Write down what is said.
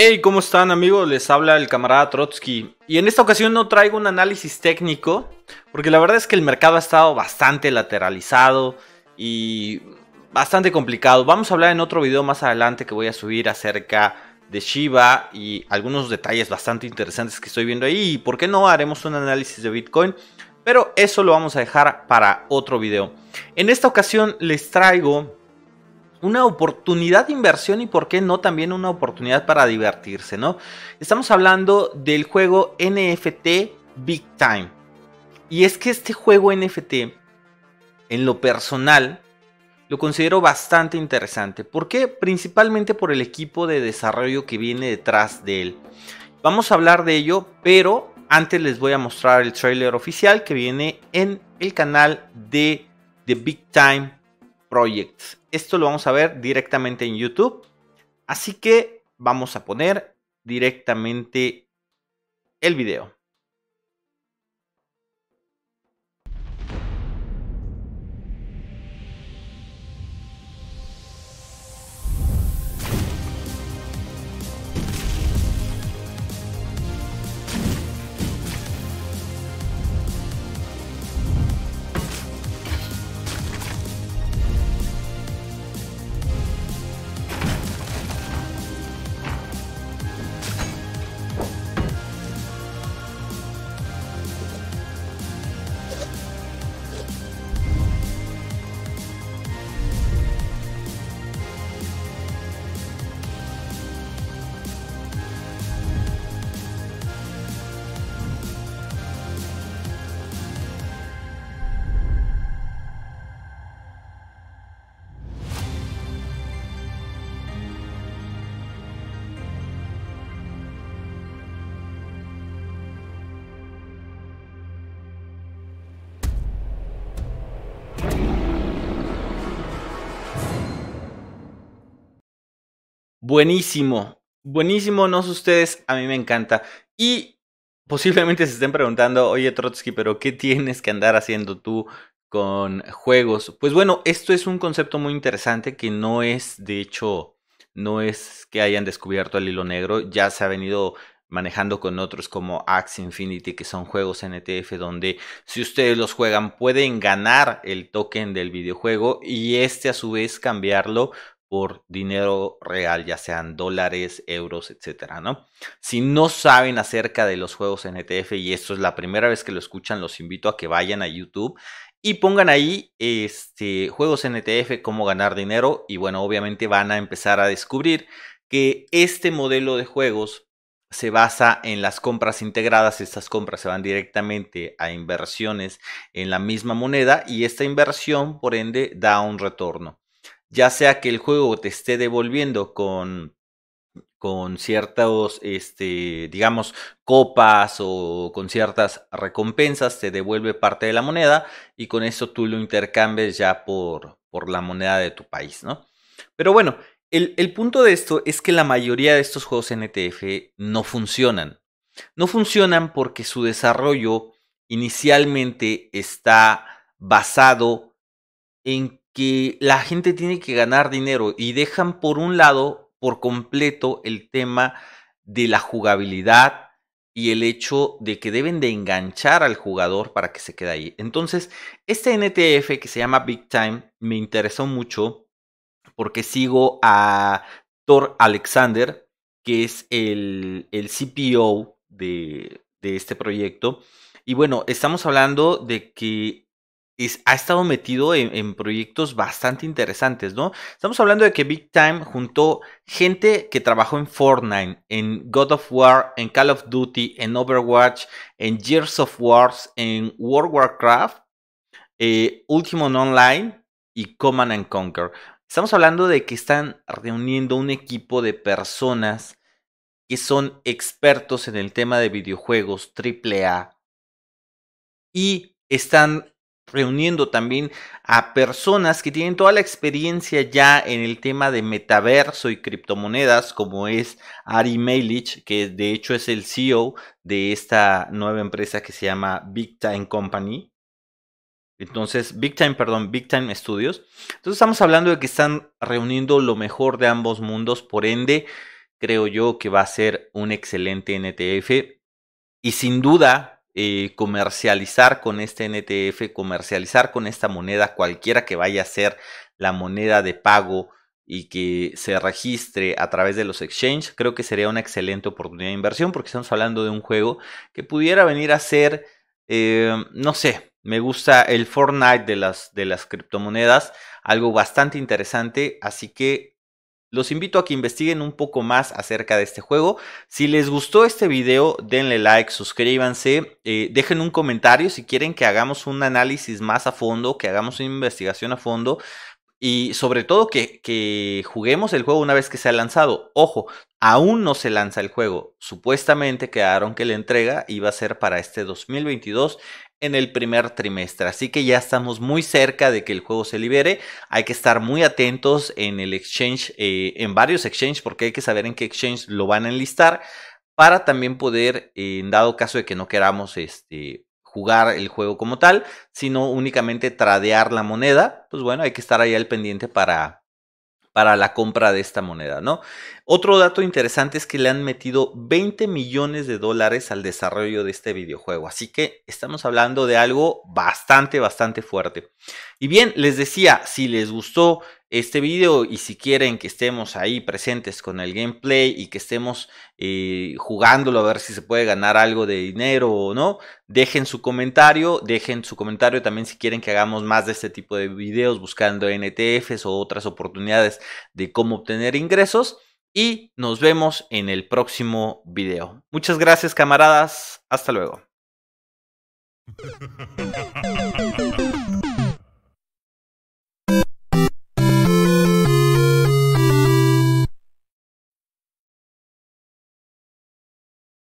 Hey, ¿cómo están amigos? Les habla el camarada Trotsky. Y en esta ocasión no traigo un análisis técnico, porque la verdad es que el mercado ha estado bastante lateralizado y bastante complicado. Vamos a hablar en otro video más adelante que voy a subir acerca de Shiba y algunos detalles bastante interesantes que estoy viendo ahí. Y por qué no haremos un análisis de Bitcoin. Pero eso lo vamos a dejar para otro video. En esta ocasión les traigo una oportunidad de inversión y por qué no también una oportunidad para divertirse, ¿no? Estamos hablando del juego NFT Big Time. Y es que este juego NFT, en lo personal, lo considero bastante interesante. ¿Por qué? Principalmente por el equipo de desarrollo que viene detrás de él. Vamos a hablar de ello, pero antes les voy a mostrar el trailer oficial que viene en el canal de The Big Time Projects. Esto lo vamos a ver directamente en YouTube. Así que vamos a poner directamente el video. Buenísimo, buenísimo, no sé ustedes, a mí me encanta. Y posiblemente se estén preguntando, oye Trotsky, pero ¿qué tienes que andar haciendo tú con juegos? Pues bueno, esto es un concepto muy interesante que no es, de hecho, no es que hayan descubierto el hilo negro, ya se ha venido manejando con otros como Axe Infinity, que son juegos NTF donde si ustedes los juegan pueden ganar el token del videojuego y este a su vez cambiarlo por dinero real, ya sean dólares, euros, etcétera, ¿no? Si no saben acerca de los juegos NTF y esto es la primera vez que lo escuchan, los invito a que vayan a YouTube y pongan ahí este juegos NTF cómo ganar dinero y bueno, obviamente van a empezar a descubrir que este modelo de juegos se basa en las compras integradas, estas compras se van directamente a inversiones en la misma moneda y esta inversión por ende da un retorno ya sea que el juego te esté devolviendo con, con ciertos, este, digamos, copas o con ciertas recompensas, te devuelve parte de la moneda y con eso tú lo intercambies ya por, por la moneda de tu país, ¿no? Pero bueno, el, el punto de esto es que la mayoría de estos juegos NTF no funcionan. No funcionan porque su desarrollo inicialmente está basado en que la gente tiene que ganar dinero y dejan por un lado por completo el tema de la jugabilidad y el hecho de que deben de enganchar al jugador para que se quede ahí. Entonces, este NTF que se llama Big Time me interesó mucho porque sigo a Thor Alexander, que es el, el CPO de, de este proyecto. Y bueno, estamos hablando de que ha estado metido en, proyectos bastante interesantes, ¿no? Estamos hablando de que Big Time juntó gente que trabajó en Fortnite, en God of War, en Call of Duty, en Overwatch, en Gears of Wars, en World of Warcraft, eh, Online y Command and Conquer. Estamos hablando de que están reuniendo un equipo de personas que son expertos en el tema de videojuegos AAA y están reuniendo también a personas que tienen toda la experiencia ya en el tema de metaverso y criptomonedas, como es Ari Meilich, que de hecho es el CEO de esta nueva empresa que se llama Big Time Company. Entonces, Big Time, perdón, Big Time Studios. Entonces estamos hablando de que están reuniendo lo mejor de ambos mundos, por ende, creo yo que va a ser un excelente NTF y sin duda eh, comercializar con este NTF, comercializar con esta moneda, cualquiera que vaya a ser la moneda de pago y que se registre a través de los exchanges, creo que sería una excelente oportunidad de inversión porque estamos hablando de un juego que pudiera venir a ser, eh, no sé, me gusta el Fortnite de las, de las criptomonedas, algo bastante interesante, así que los invito a que investiguen un poco más acerca de este juego. Si les gustó este video, denle like, suscríbanse, eh, dejen un comentario si quieren que hagamos un análisis más a fondo, que hagamos una investigación a fondo y sobre todo que, juguemos el juego una vez que se ha lanzado. Ojo, aún no se lanza el juego. Supuestamente quedaron que la entrega iba a ser para este 2022 en el primer trimestre. Así que ya estamos muy cerca de que el juego se libere. Hay que estar muy atentos en el exchange, eh, en varios exchanges, porque hay que saber en qué exchange lo van a enlistar para también poder, en dado caso de que no queramos este, jugar el juego como tal, sino únicamente tradear la moneda, pues bueno, hay que estar ahí al pendiente para, para la compra de esta moneda, ¿no? Otro dato interesante es que le han metido 20 millones de dólares al desarrollo de este videojuego, así que estamos hablando de algo bastante, bastante fuerte. Y bien, les decía, si les gustó este video y si quieren que estemos ahí presentes con el gameplay y que estemos eh, jugándolo a ver si se puede ganar algo de dinero o no, dejen su comentario, dejen su comentario también si quieren que hagamos más de este tipo de videos buscando NTFs o otras oportunidades de cómo obtener ingresos y nos vemos en el próximo video. Muchas gracias camaradas, hasta luego.